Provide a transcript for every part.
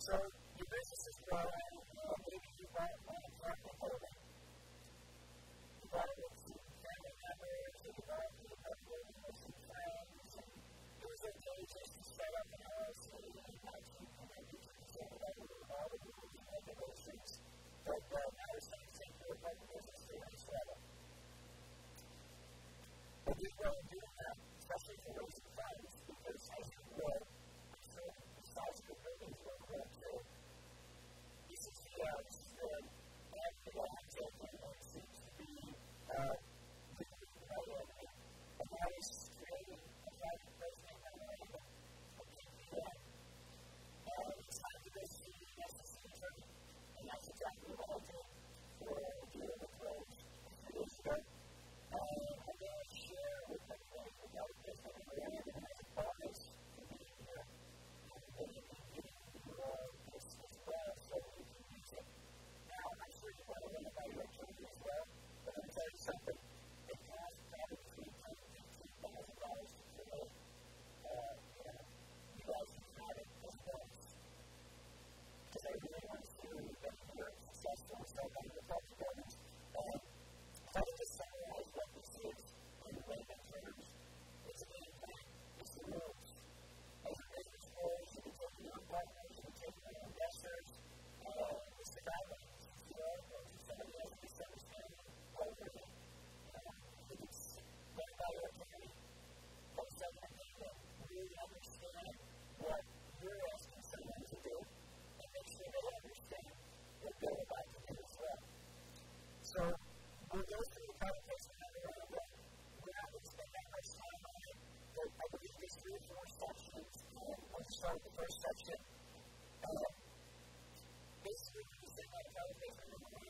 So I'm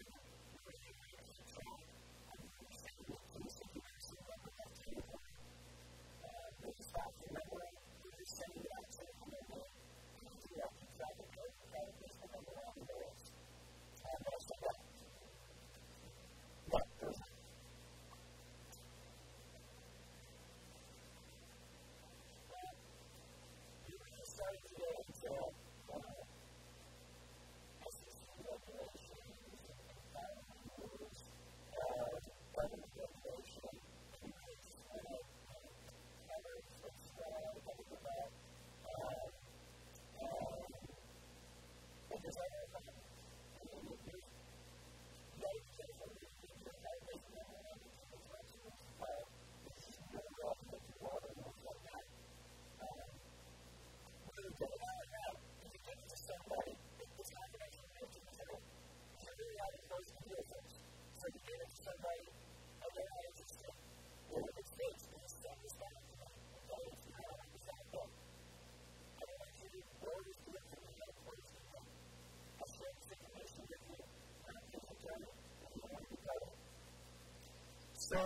So,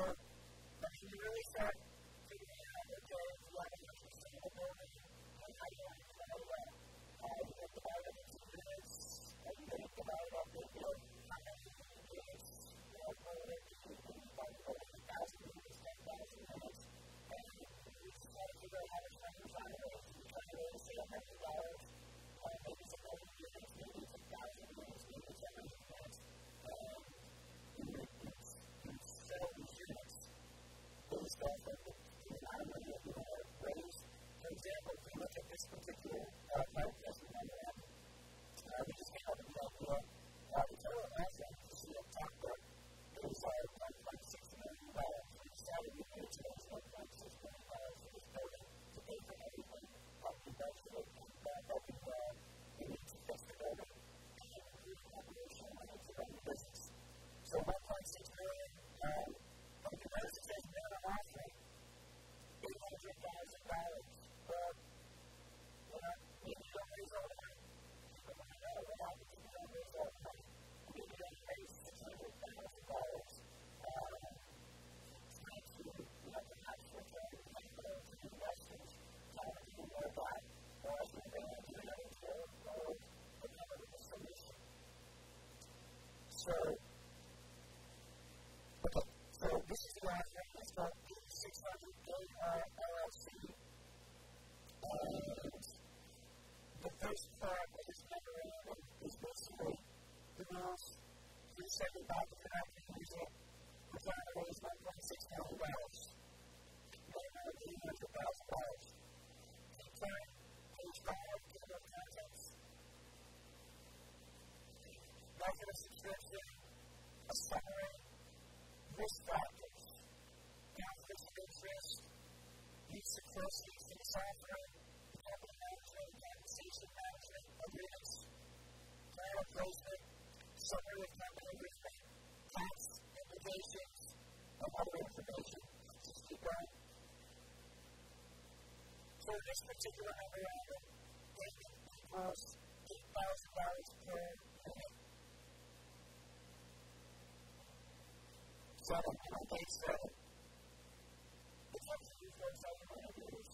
processes and software, capital management, compensation management, agreements, client placement, summary of capital management, tax implications, and other information. Just keep going. For this particular memorandum, David equals $8,000 per unit. So, I works out for everyone.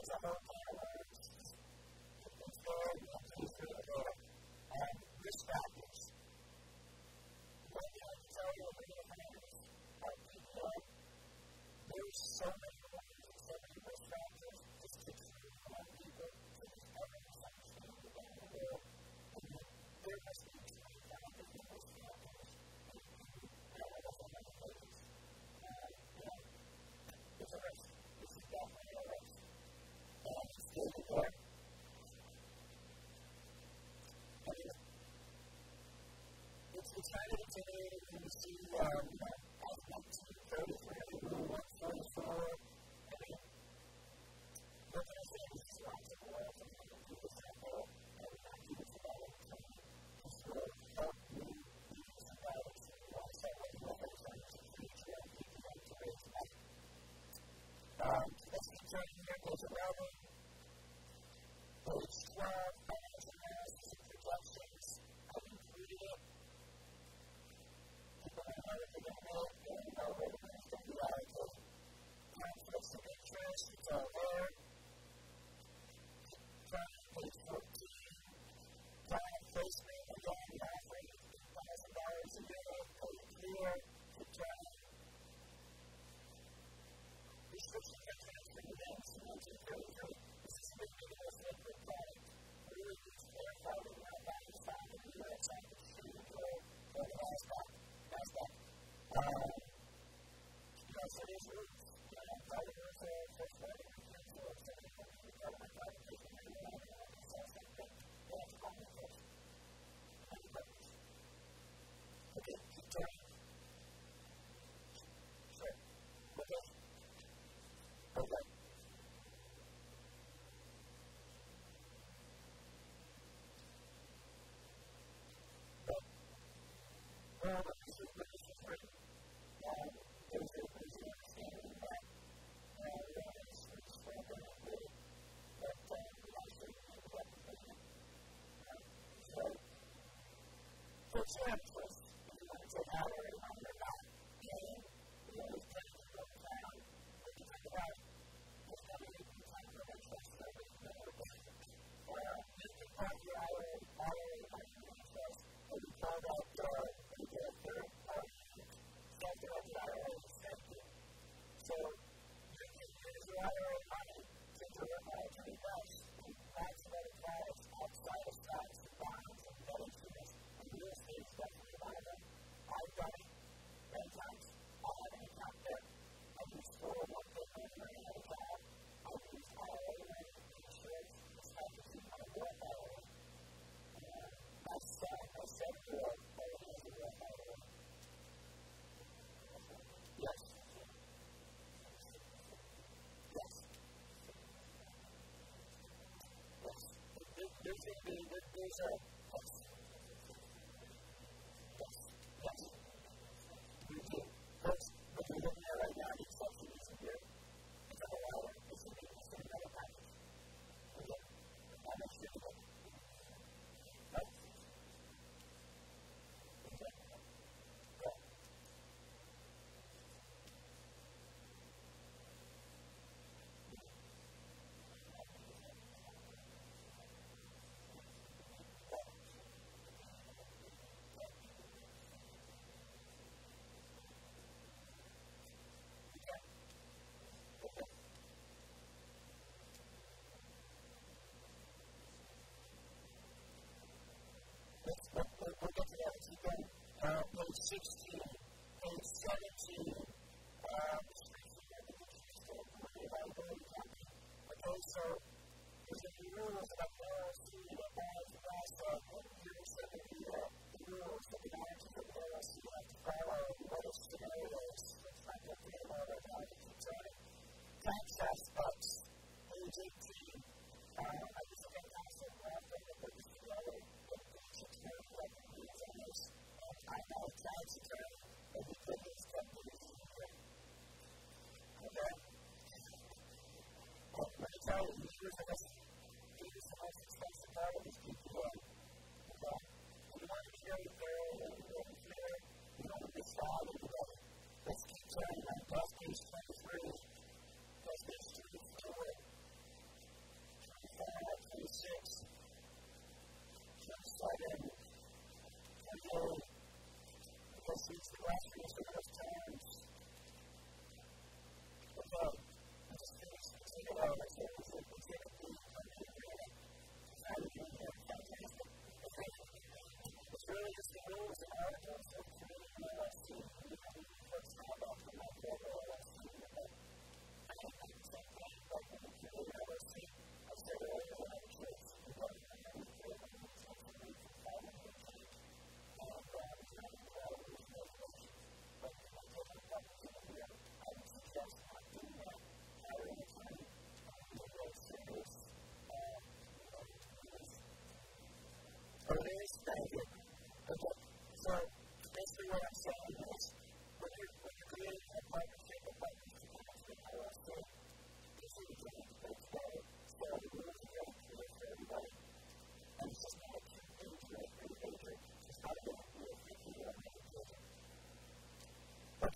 because I'm chances A, there's a, 16,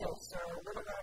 Okay, so a little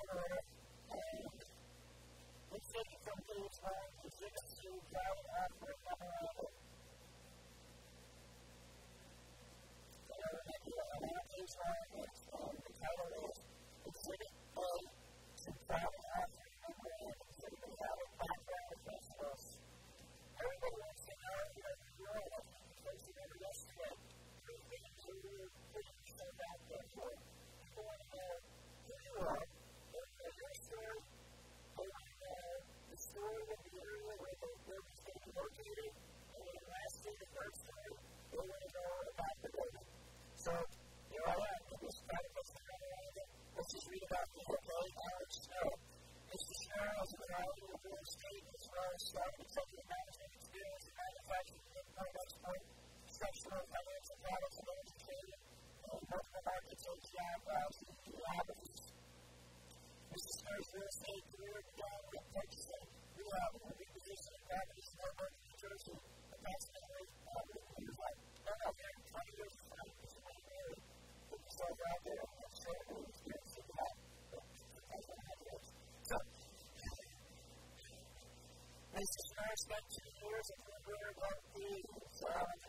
spent two years in career of the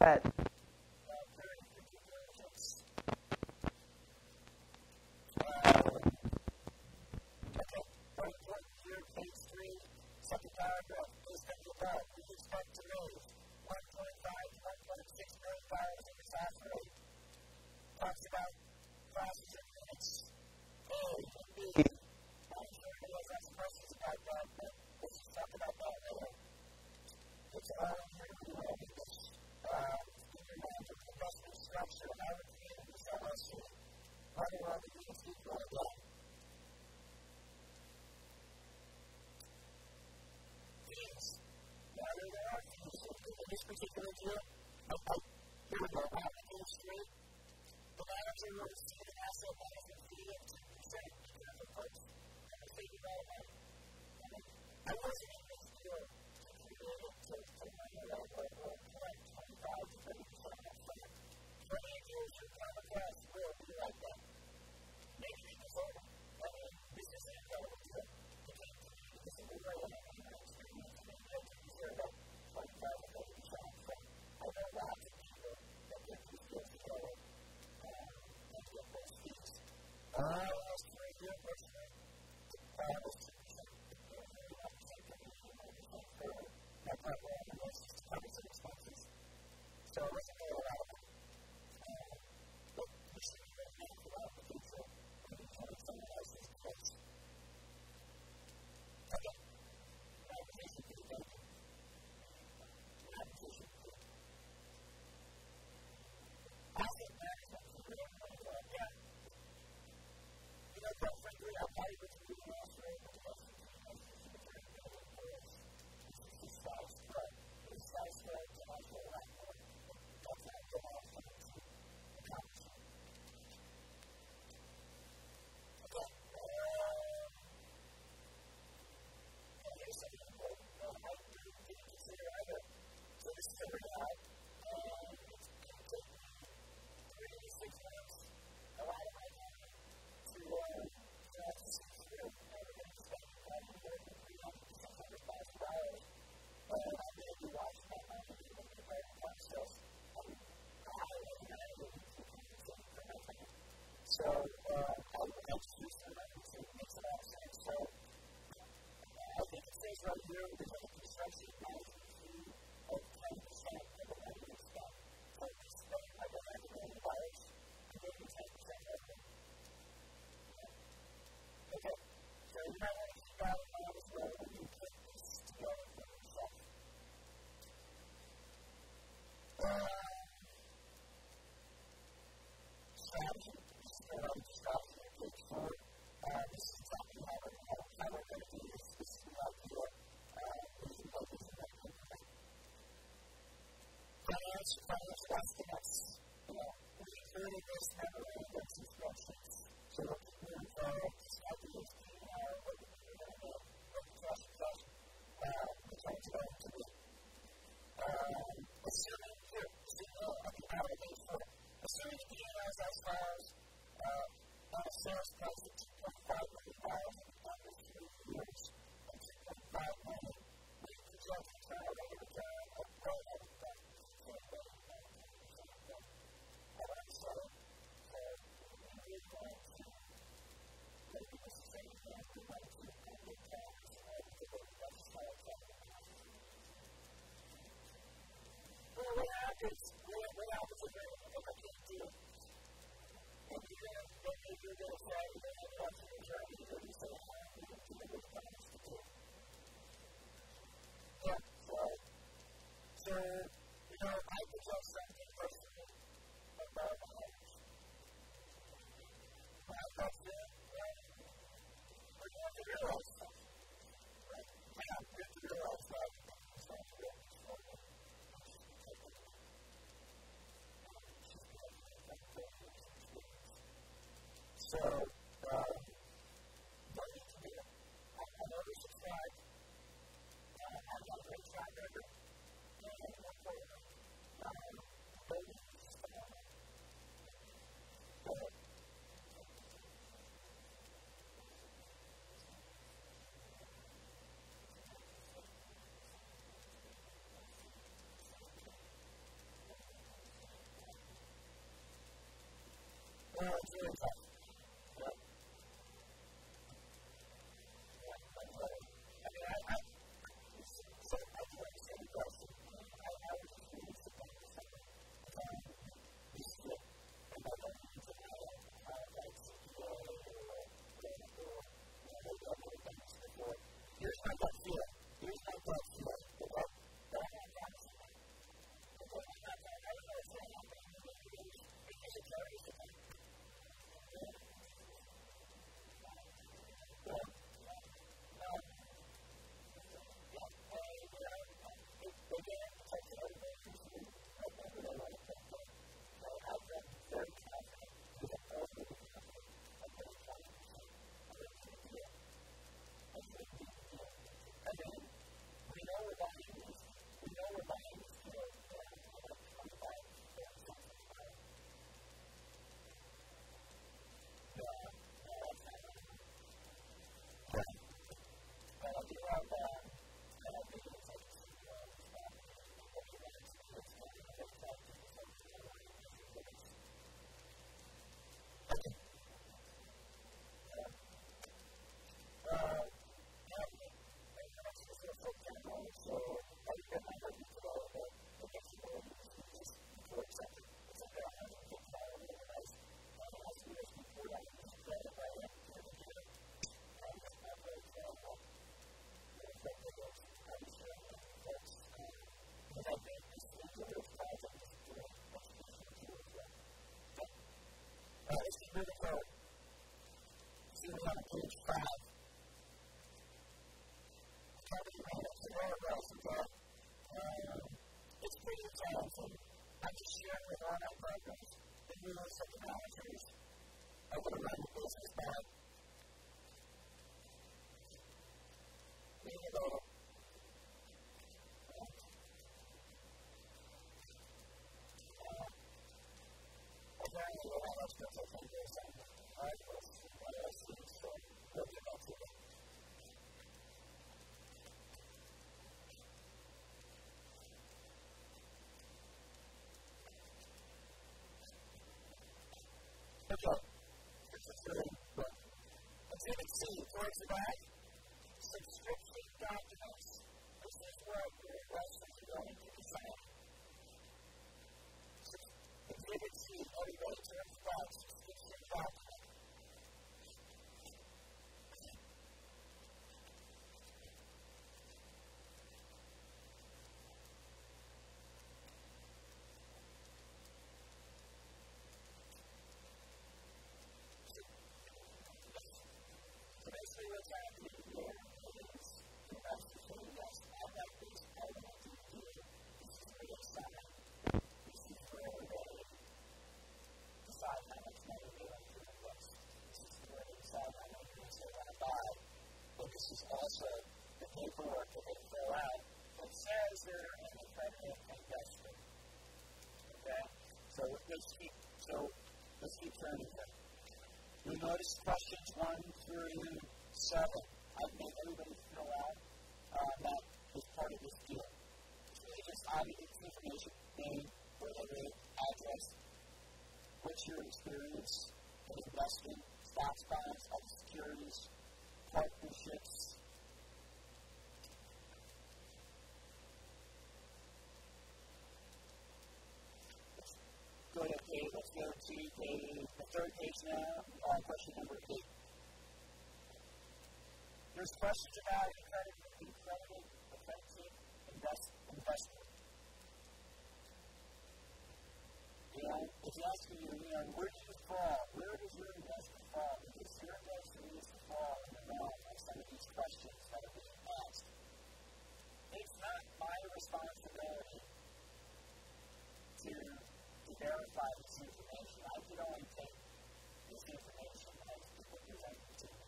but Lord much financial So, Exhibit C, towards the back, through 7. I've made everybody fill out uh, that is part of this deal. It's really just obvious information, name, where they address, what's your experience in investing, stocks, bonds, other securities, partnerships, go to page, let's go to page, the third page now, uh, question number eight. Questions about incredible, incredible offensive invest, investment. You know, it's asking you, you know, where do you fall? Where does your investment fall? Because your investment needs to fall in the realm of some of these questions that are being asked. It's not my responsibility to verify this information. I could only take this information as people present it to me.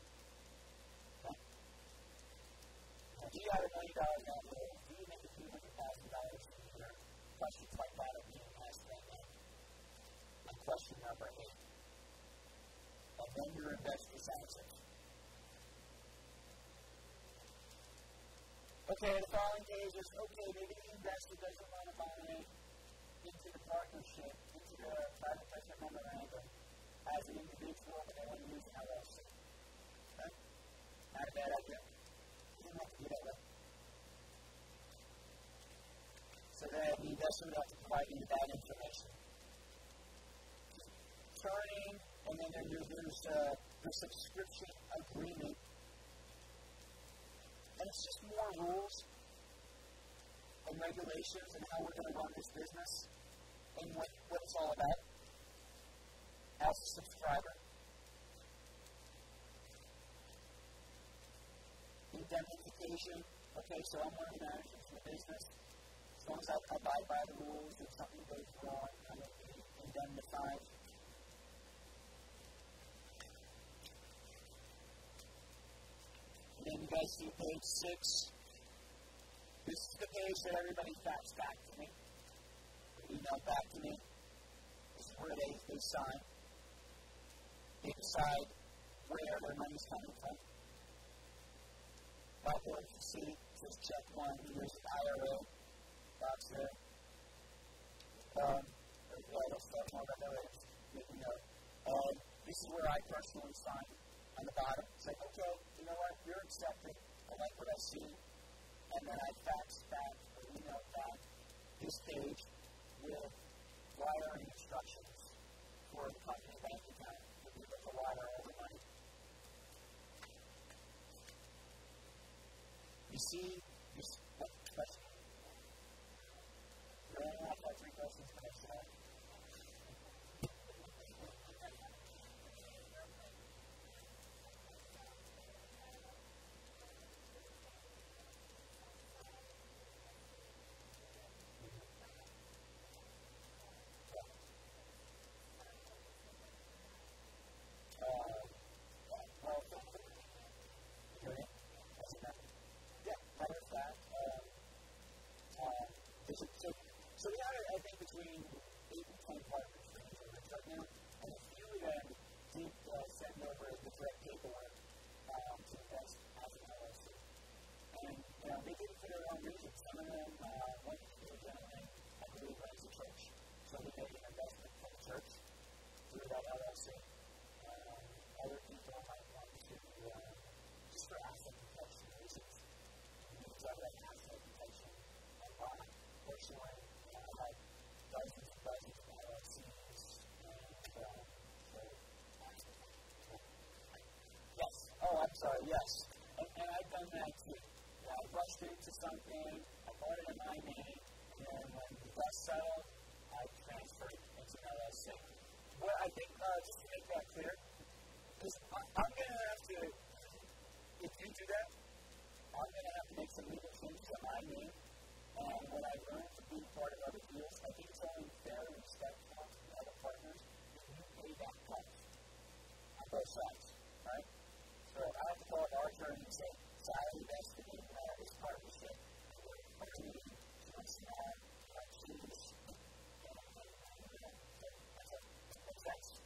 Okay? Do you have a million dollars out there? Do you make a few hundred thousand dollars a year? Questions like that are being asked right now. And question number eight. And then your investors answer. Okay, the following page is okay, maybe the investor doesn't want to buy into the partnership, into the private placement memorandum as an individual, but they want to use LLC. Okay? Not a bad idea. You don't have to do that way. So the investor would have to provide you that information. Turning, and then there's, there's uh, the subscription agreement. And it's just more rules and regulations and how we're going to run this business and what, what it's all about as a subscriber. Indemnification. Okay, so I'm managers in the business. As long as I abide by the rules if something goes wrong, going to be indemnified. And then you guys see page six. This is the page that everybody faxed back to me, emailed back to me. This is where they, they sign. They decide where their money's coming from. Whiteboard, you see, just check one. Here's the IRA box there. Um, yeah, they'll start more about that later. You know, uh, this is where I personally sign on the bottom. Say, okay, you know what, you're accepted. I like what I see and then I faxed back or emailed back this page with wiring instructions for the company bank account for people to wire all the money. You see, you see what question? You only have three questions for next Yes. And, and I've done that too. Yeah, I rushed into something. I bought it in my name, and when the dust settled, I transferred into an LLC. Well, I think uh, just to make that clear, because I'm going to have to, if you do that, I'm going to have to make some legal changes on my name and what I learned from being part of other deals, I think it's only fair and respectful to the other partners that you pay that price on both sides, Part of our journey and say, Sally invested in uh, this partnership. And we're to us our teams. And, and, and, and, and, and, and, and, and, and, and,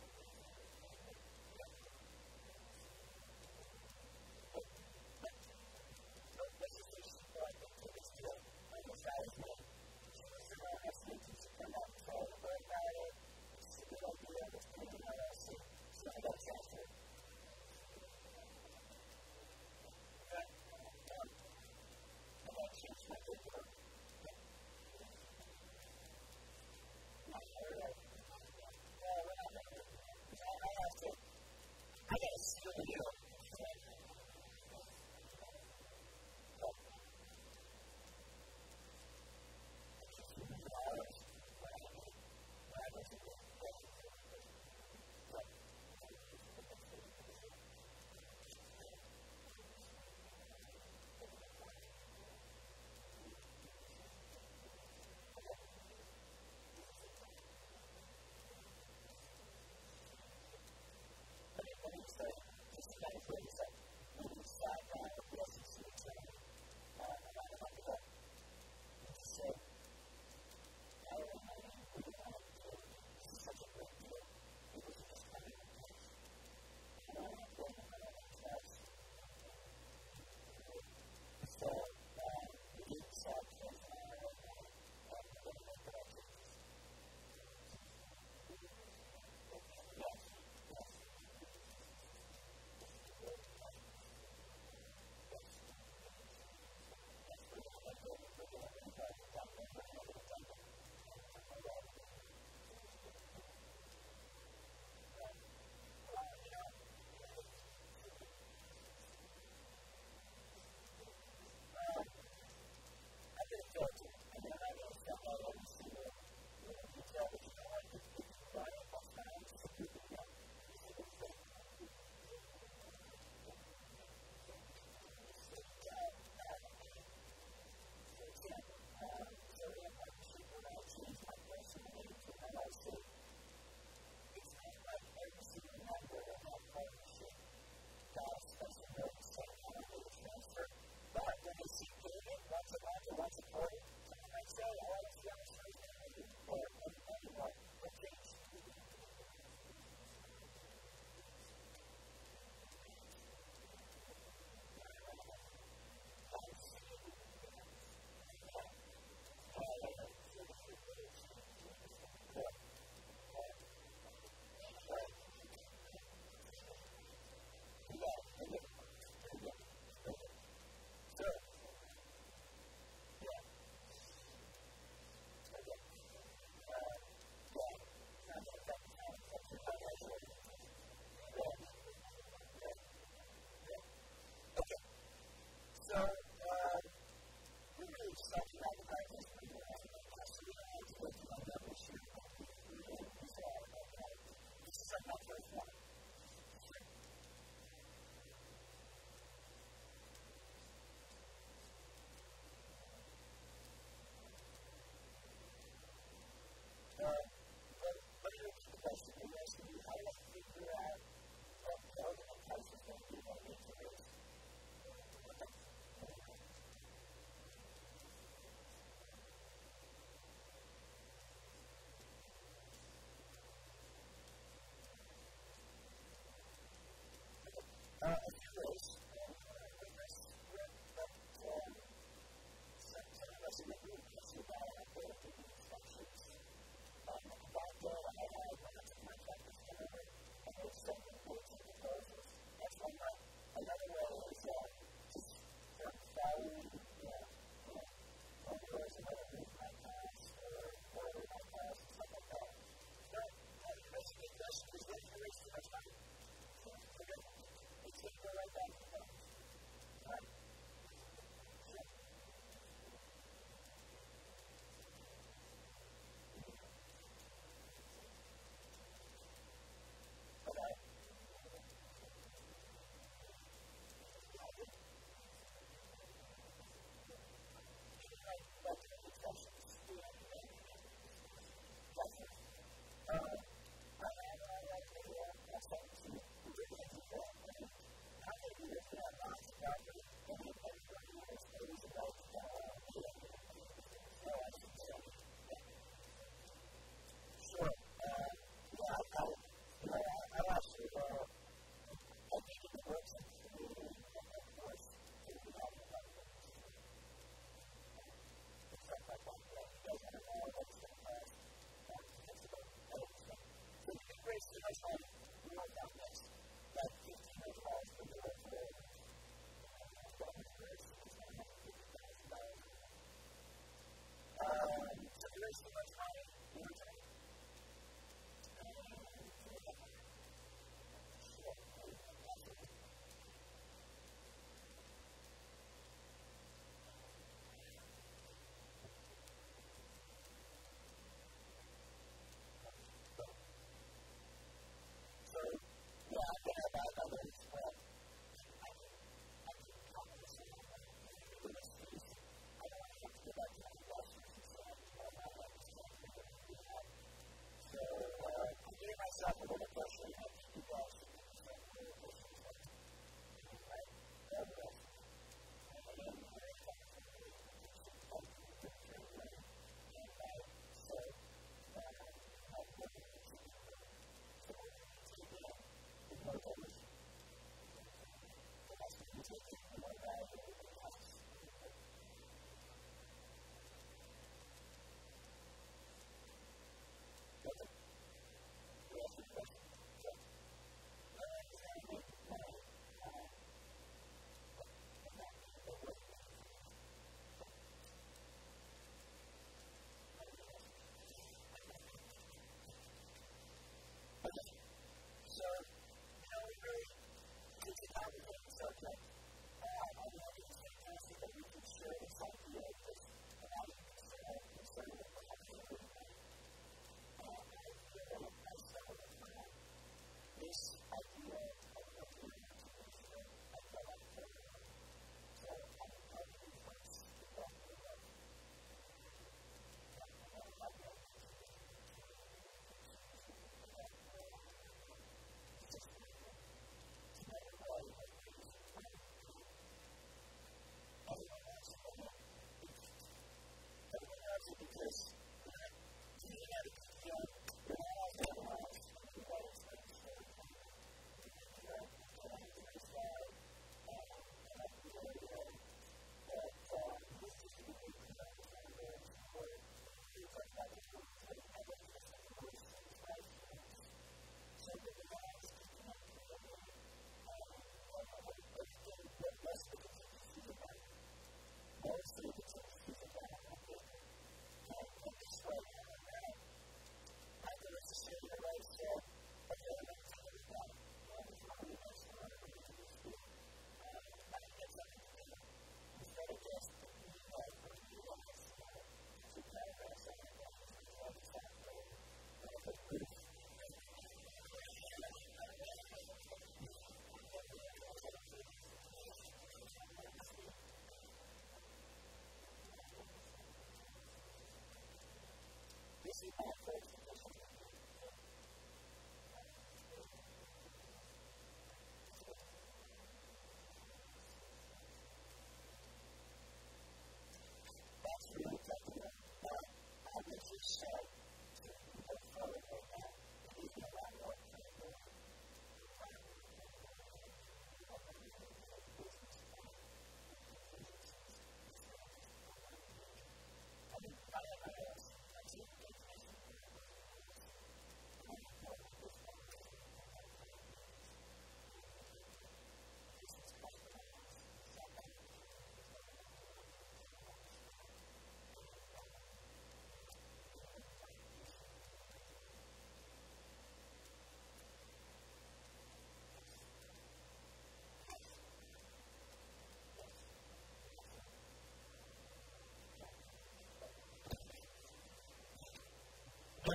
cheese. That's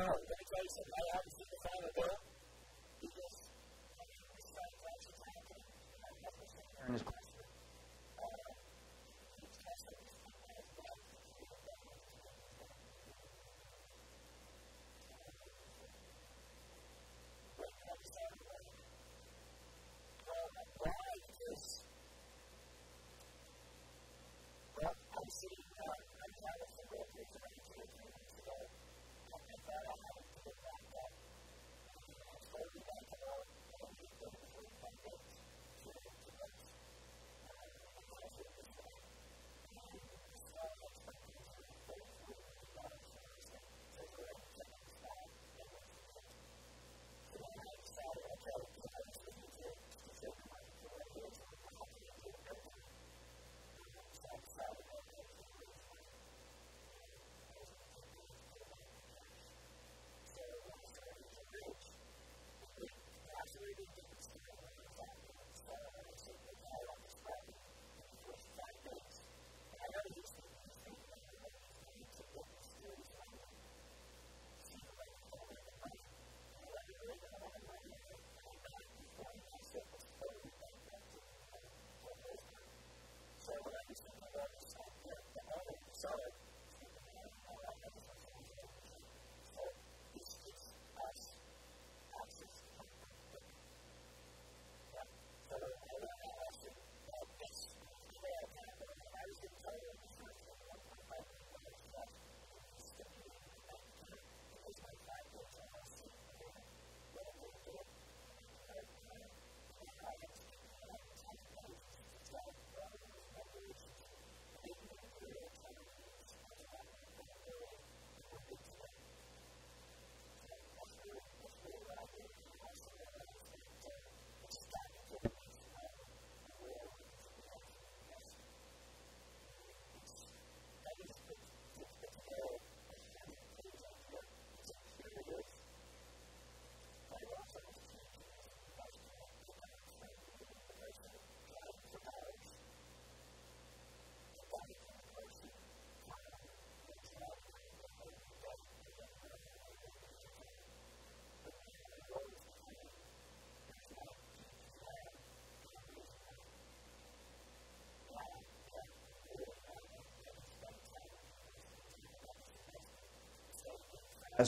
No, let me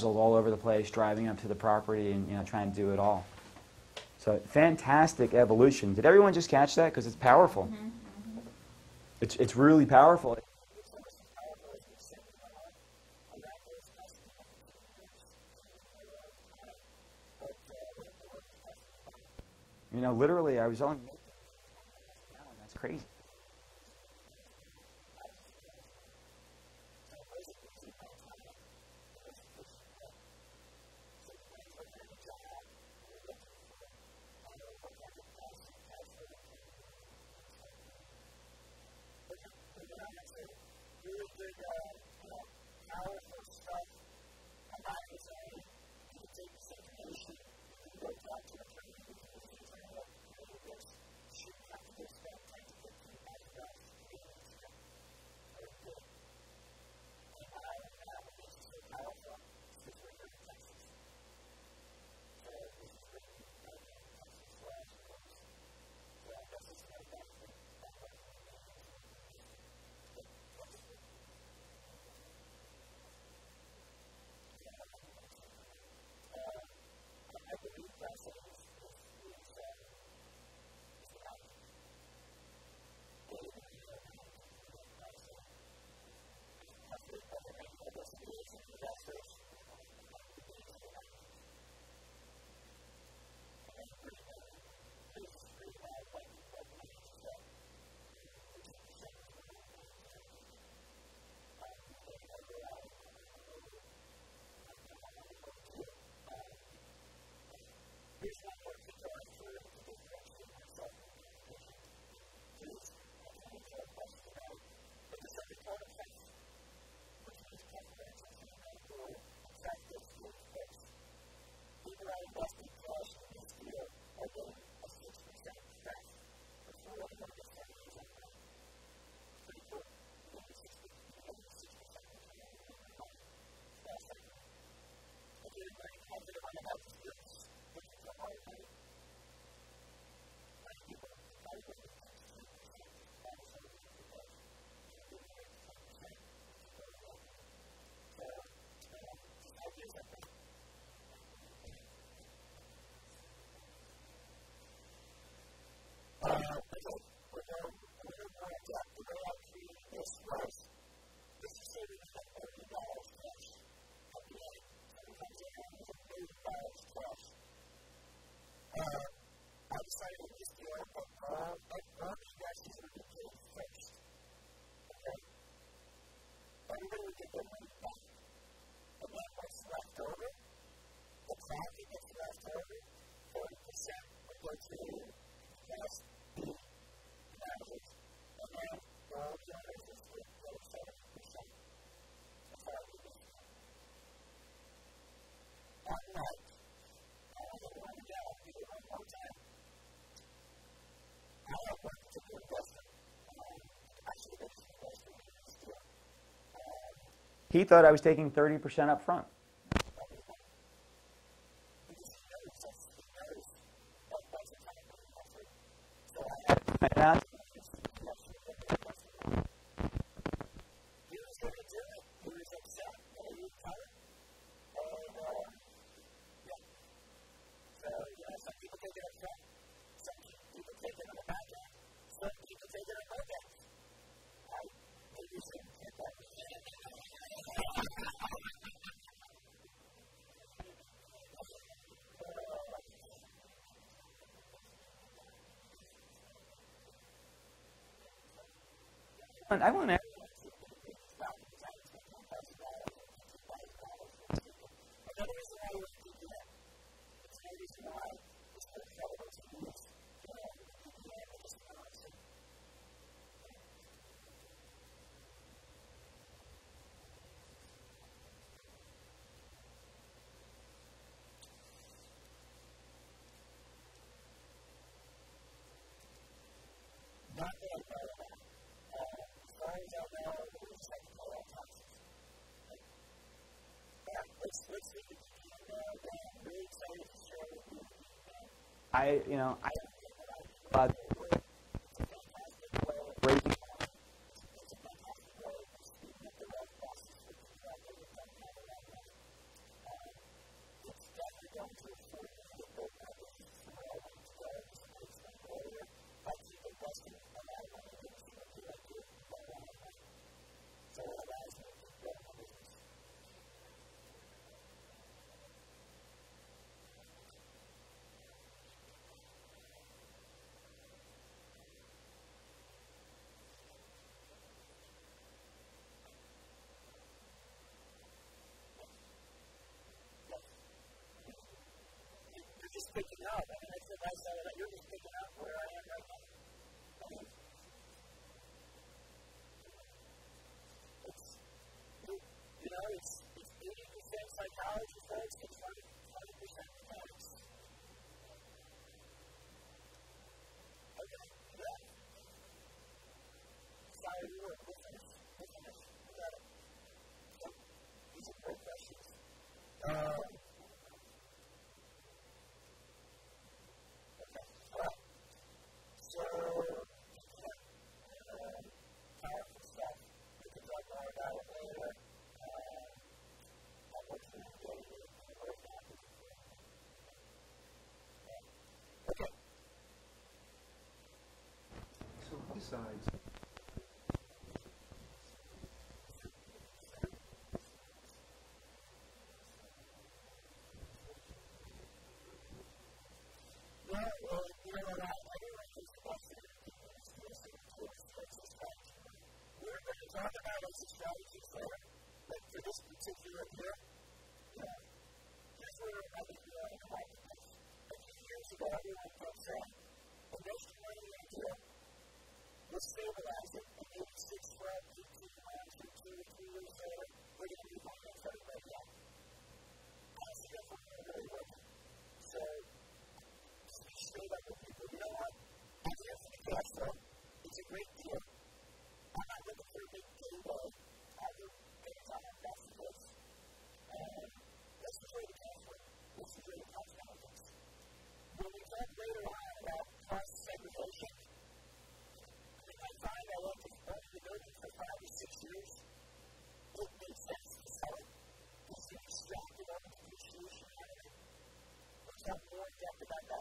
all over the place, driving up to the property and you know trying to do it all. So fantastic evolution. Did everyone just catch that? Because it's powerful. Mm-hmm. It's it's really powerful. You know, literally, I was on. He thought I was taking 30% up front. I want to I, you know, I, uh, sides.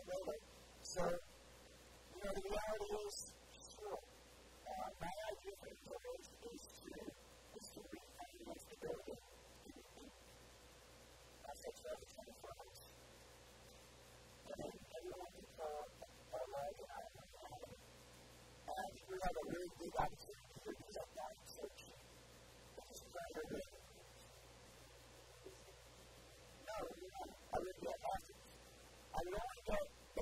That. So, you know, the reality is, sure, uh, my idea for the is, is to, is to refinance the building in, in assets over 24 months. And then everyone lawyer and I we have a really big opportunity to use that buying search. This. No, I would get happy. I would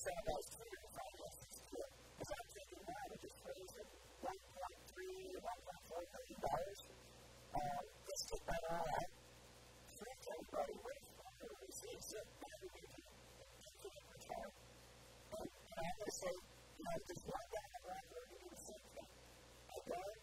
Sandals too is almost as good. Because I'm thinking, wow, we just raised it $1.3 or $1.4 million. Um, this took that all out. Everybody waits who receives it, and we do it in. And, I'm going to say, you know, just there's one guy in the library who received it, I don't